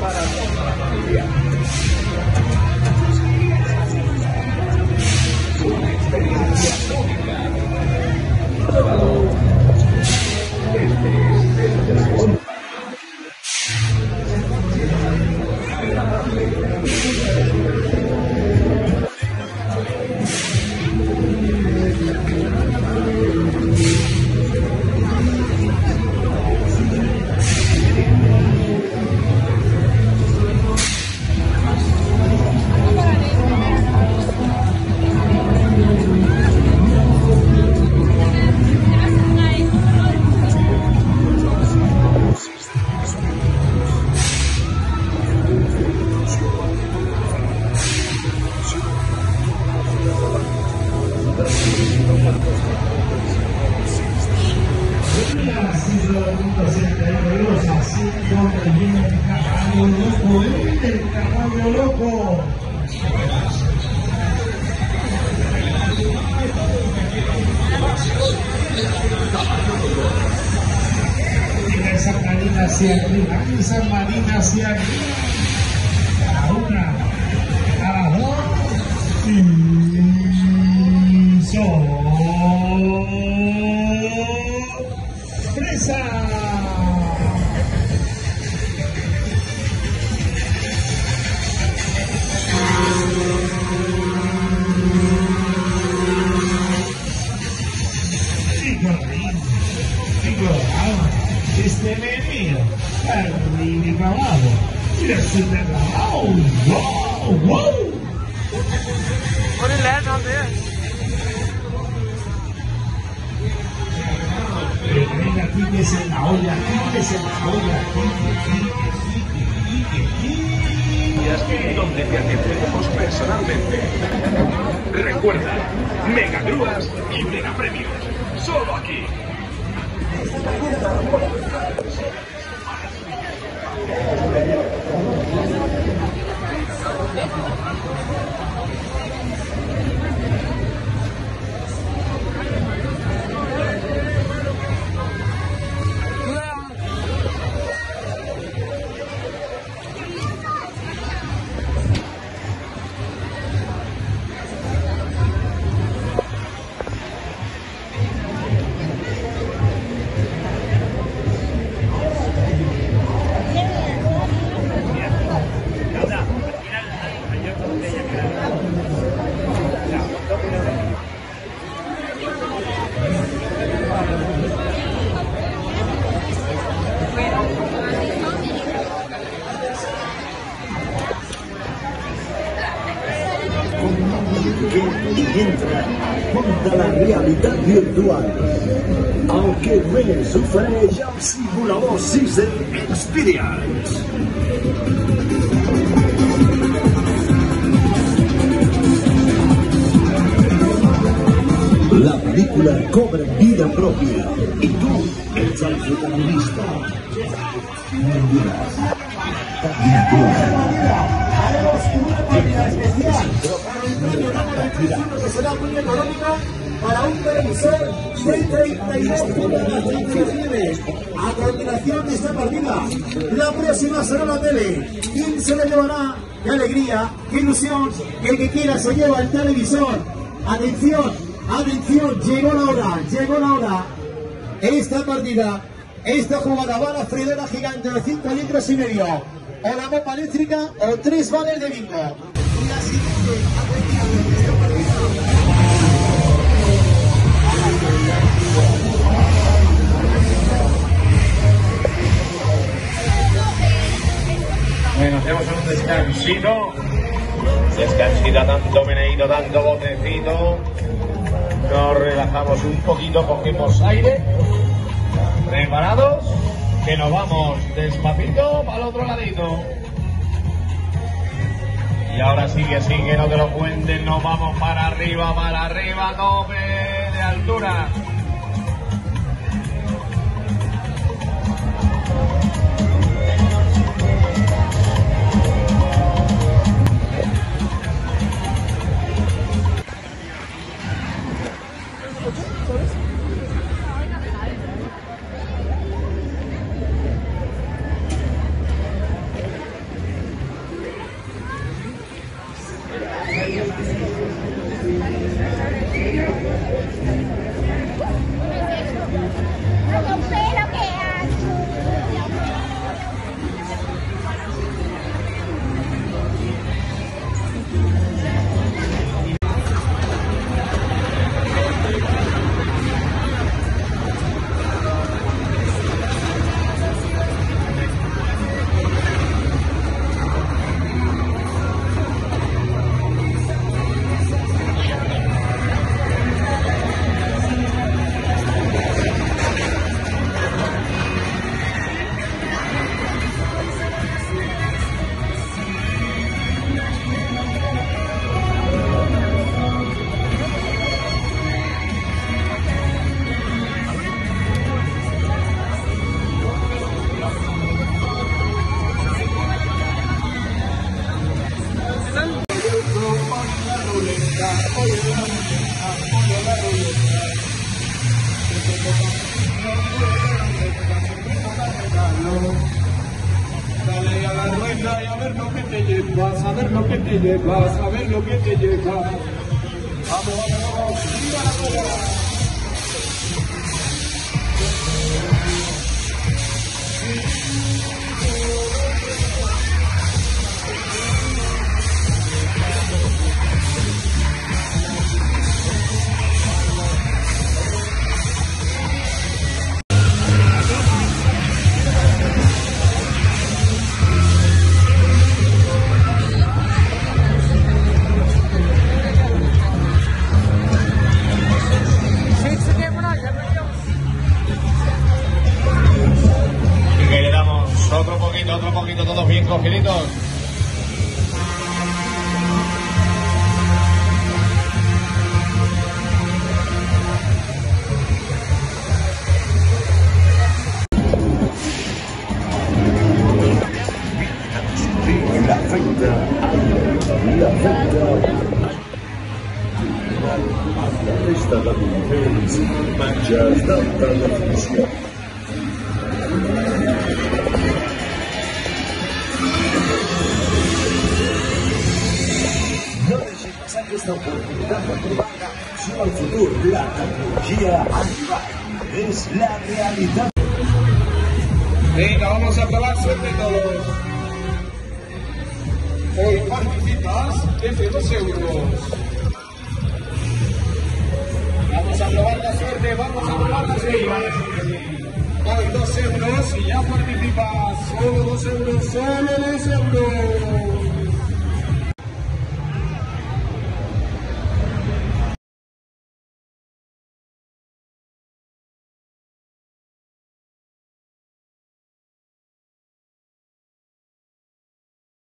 para toda la familia. Thank you. Mira esa marina hacia arriba, esa marina hacia arriba. A una, a dos y... Peterson and oh, whoa, whoa. What did land on this? Venga, quítese la olla, quítese la olla, Y has donde te atendemos personalmente. Recuerda, Mega Grúas y Mega Premios, solo aquí. mientras monta la realidad virtual. Aunque duele, sufre, ya sigo la dosis Experience. La película cobra vida propia y tú eres el protagonista. Honduras. Honduras. A continuación de esta partida, la próxima será la tele. ¿Quién se la llevará? ¡Qué alegría! ¡Qué ilusión! El que quiera se lleva el televisor. Atención, atención, llegó la hora, llegó la hora. Esta partida, esta jugada va a la freidora gigante de 5 litros y medio. O la bomba eléctrica o tres vales de bingo. Descansito. Descansito dando meneído, dando botecito. Nos relajamos un poquito, cogemos aire. ¿Preparados? Que nos vamos despacito para el otro ladito. Y ahora sí que sí, que no te lo cuenten, nos vamos para arriba, para arriba, tope de altura. Dale a la rueda y a ver lo que te llevas, a ver lo que te llevas, a ver lo que te llevas. Vamos, vamos, rueda. mas não deixe passar esta oportunidade da propaganda, o futuro A tecnologia arriba, é a realidade. Venga, vamos a probar suerte todos. Hoy participas de 2 euros. A probar la suerte, vamos a probar la suerte. Hoy dos euros y ya participas. Solo dos euros, solo dos euros.